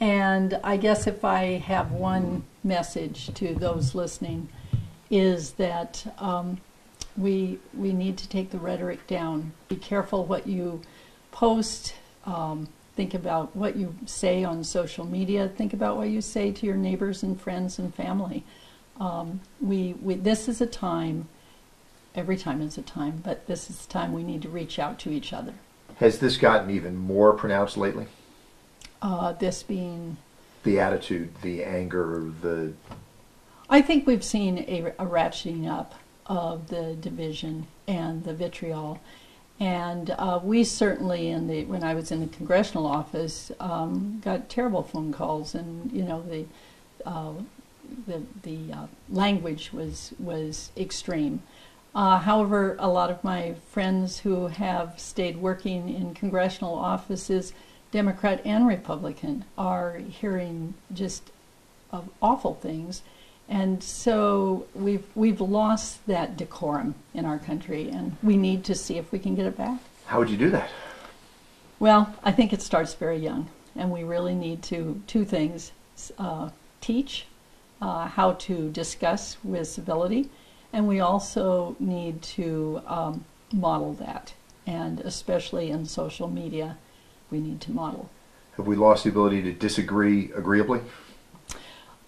And I guess if I have one message to those listening, is that um, we we need to take the rhetoric down. Be careful what you post. Um, think about what you say on social media. Think about what you say to your neighbors and friends and family. Um, we, we this is a time. Every time is a time, but this is the time we need to reach out to each other. Has this gotten even more pronounced lately? Uh, this being The attitude, the anger, the I think we've seen a, a ratcheting up of the division and the vitriol. And uh, we certainly, in the when I was in the congressional office, um, got terrible phone calls, and you know the uh, the the uh, language was was extreme. Uh, however, a lot of my friends who have stayed working in congressional offices, Democrat and Republican, are hearing just of awful things and so we've we've lost that decorum in our country, and we need to see if we can get it back. how would you do that? Well, I think it starts very young, and we really need to two things: uh, teach uh, how to discuss with civility, and we also need to um, model that, and especially in social media, we need to model. Have we lost the ability to disagree agreeably?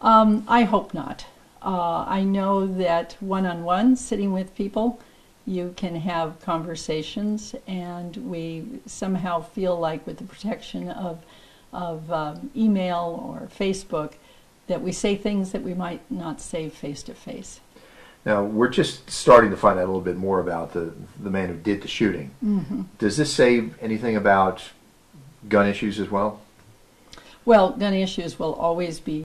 Um, I hope not. Uh, I know that one on one, sitting with people, you can have conversations, and we somehow feel like, with the protection of, of um, email or Facebook, that we say things that we might not say face to face. Now we're just starting to find out a little bit more about the the man who did the shooting. Does this say anything about gun issues as well? Well, gun issues will always be